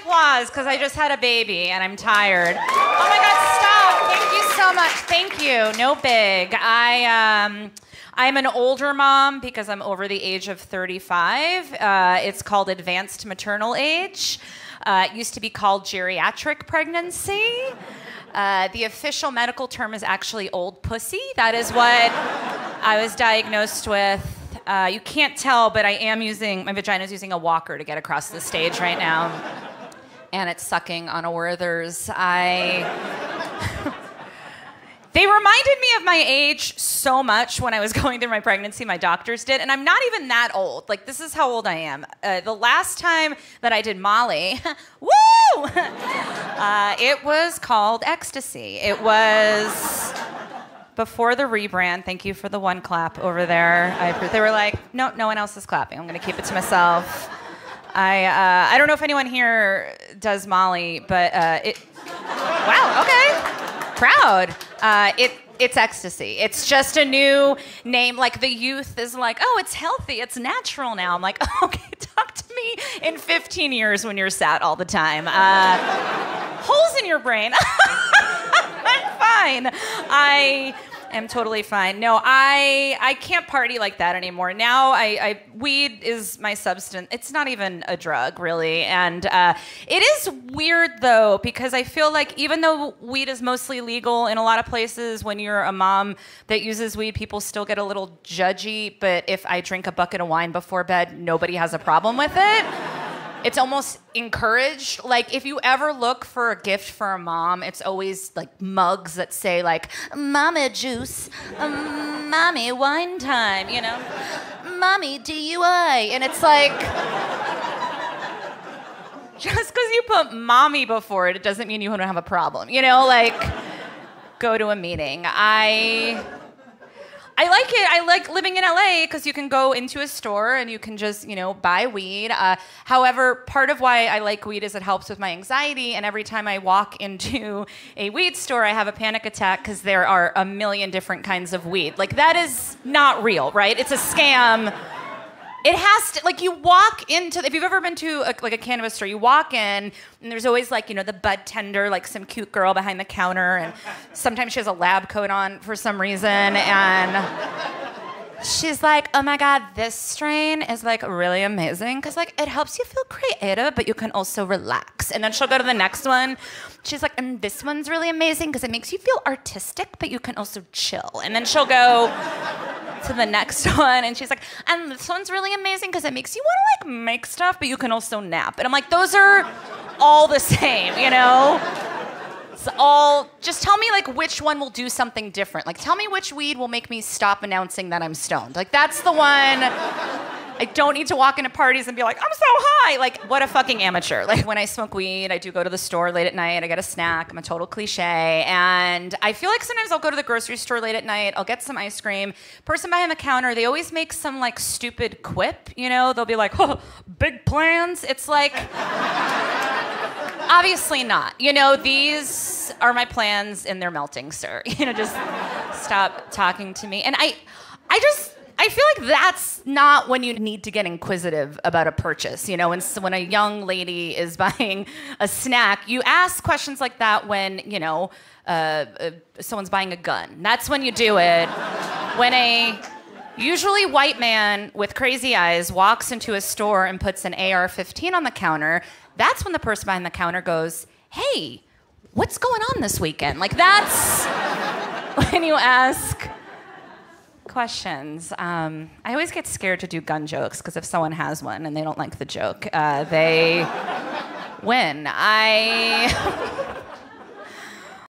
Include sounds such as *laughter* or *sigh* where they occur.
applause because I just had a baby and I'm tired. Oh my God, stop. Thank you so much. Thank you. No big. I, um, I'm an older mom because I'm over the age of 35. Uh, it's called advanced maternal age. Uh, it used to be called geriatric pregnancy. Uh, the official medical term is actually old pussy. That is what I was diagnosed with. Uh, you can't tell, but I am using, my vagina is using a walker to get across the stage right now. And it's sucking on a Werther's. I. *laughs* They reminded me of my age so much when I was *laughs* going through my pregnancy. My doctors did, and I'm not even that old. Like this is how old I am. Uh, the last time that I did Molly, *laughs* woo! Uh, it was called Ecstasy. It was before the rebrand. Thank you for the one clap over there. I, they were like, no, no one else is clapping. I'm going to keep it to myself. I uh, I don't know if anyone here does Molly, but uh, it. Wow. Okay. Proud. Uh, it it's ecstasy. It's just a new name. Like the youth is like, oh, it's healthy, it's natural now. I'm like, *laughs* okay, talk to me in 15 years when you're sat all the time. Uh, holes in your brain. *laughs* I'm fine. I am totally fine. No, I I can't party like that anymore. Now I, I weed is my substance. It's not even a drug really, and uh, it is weird though because I feel like even though weed is mostly legal in a lot of places, when you're a mom that uses weed, people still get a little judgy. But if I drink a bucket of wine before bed, nobody has a problem with it it's almost encouraged. Like if you ever look for a gift for a mom, it's always like mugs that say like "Mama juice," um, "Mommy wine time," you know, "Mommy DUI," and it's like. *laughs* Just because you put mommy before it, it doesn't mean you don't have a problem. You know, like, go to a meeting. I I like it. I like living in LA because you can go into a store and you can just, you know, buy weed. Uh, however, part of why I like weed is it helps with my anxiety. And every time I walk into a weed store, I have a panic attack because there are a million different kinds of weed. Like, that is not real, right? It's a scam it has to like you walk into if you've ever been to a, like a cannabis store you walk in and there's always like you know the bud tender like some cute girl behind the counter and sometimes she has a lab coat on for some reason and she's like oh my god this strain is like really amazing because like it helps you feel creative but you can also relax. And then she'll go to the next one. She's like and this one's really amazing because it makes you feel artistic but you can also chill. And then she'll go to the next *laughs* one and she's like and this one's really amazing because it makes you want to like make stuff but you can also nap. And i'm like those are all the same you know? It's all just tell me like which one will do something different. Like tell me which weed will make me stop announcing that i'm stoned. Like that's the one I don't need to walk into parties and be like, I'm so high. Like, what a fucking amateur. *laughs* Like, when I smoke weed, I do go to the store late at night. I get a snack. I'm a total cliche. And I feel like sometimes I'll go to the grocery store late at night. I'll get some ice cream. Person behind the counter, they always make some like stupid quip. You know, they'll be like, oh, big plans. It's like, obviously not. You know, these are my plans and they're melting, sir. *laughs* You know, just stop talking to me. And I, I just, that's not when you need to get inquisitive about a purchase. You know, when, when a young lady is *laughs* buying a snack, you ask questions like that when, you know, uh, uh, someone's buying a gun. That's when you do it. when a usually white man with crazy eyes walks into a store and puts an AR 15 on the counter, that's when the person behind the counter goes, hey, what's going on this weekend? Like, that's *laughs* when you ask questions. Um, I always get scared to do gun jokes because if someone has one and they don't like the joke, uh, they *laughs* win. I. *laughs*